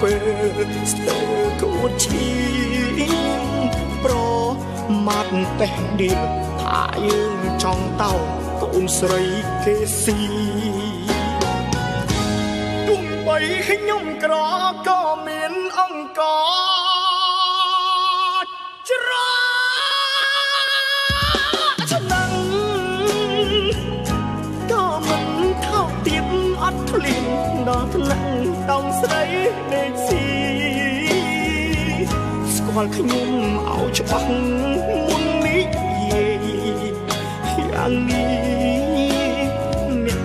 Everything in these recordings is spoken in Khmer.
ពេលស្ទើរគួតឈីប្រមាត់តេះឌីថាយើងចង់តោកូនស្រីគេស៊ីទោះបីខ្ញុំក្រក៏មានអង្គច្ភ្លៀងដល់ថ្នាក់ដងស្រីដេកស៊ីស្គាល់ខ្ញុំឲ្យច្បាស់មុននេះយាយយ៉ាងនេះអ្នក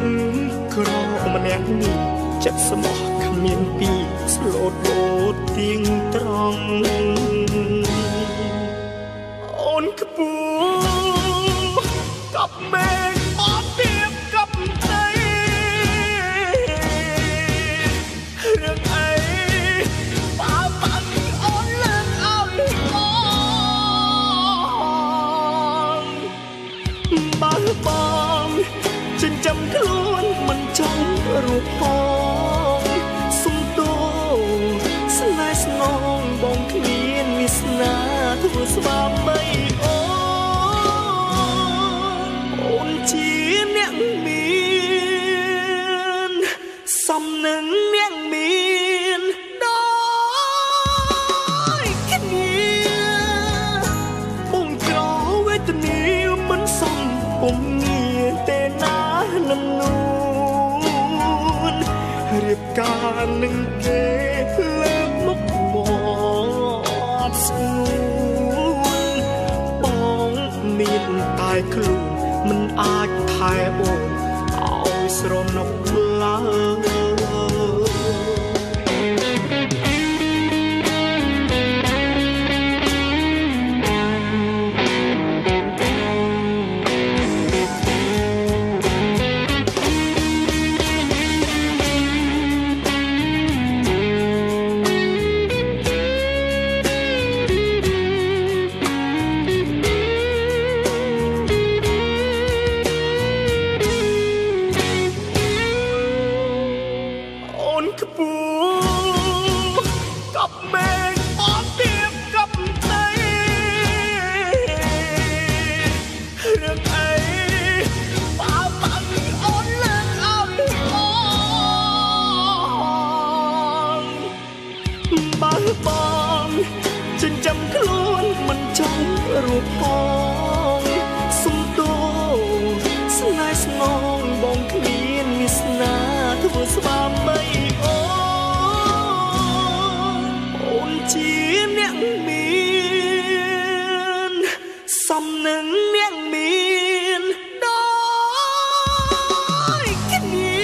ក្រម្នាក់នេះចិត្តស្មោះគ្មានពីស្លូតលោតទៀងត្រង់ ខ្លួនមិនចង់រូបផងសុំទោស្នេហ៍ស្នងបងគ្មានវាសនាធ្វើស្វាមីអូនអូនជាអ្នកមានសំនឹងអ្នកមានដោយគ្នាបងក្រវេទនាមិនសំពុំ បការនឹងគេលើកមុខមកស្ងួនបងមានតែខ្លួនមិនអាចថែអូនឲ្យស្រណុកឡើយ ប់មេឃអត់ទៀបកប់ដីរឿងអីបើបាក់អូនលើកឲ្យបងបើបងចិញ្ចឹមខ្លួនមិនចង់រូបផង ជាអ្នកមានសំនឹងអ្នកមានដោយគ្នា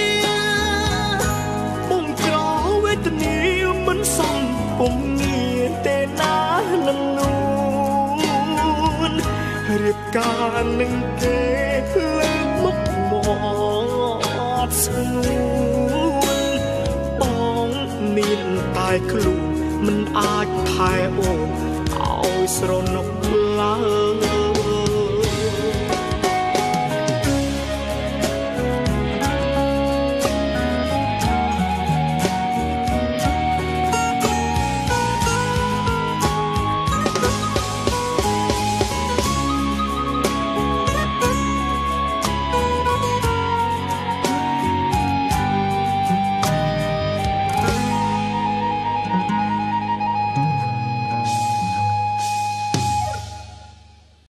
បងក្រវេទនាមិនសំពុំងារទេណានឹងនួនរៀបការនឹងគេលើកមុខមកស្ងួនបងមានតែខ្លួន មិនអាចថែអូនឲ្យស្រណុកឡើយ